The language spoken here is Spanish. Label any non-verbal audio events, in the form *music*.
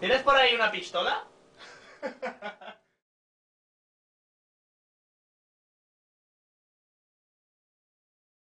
¿Tienes por ahí una pistola? *laughs*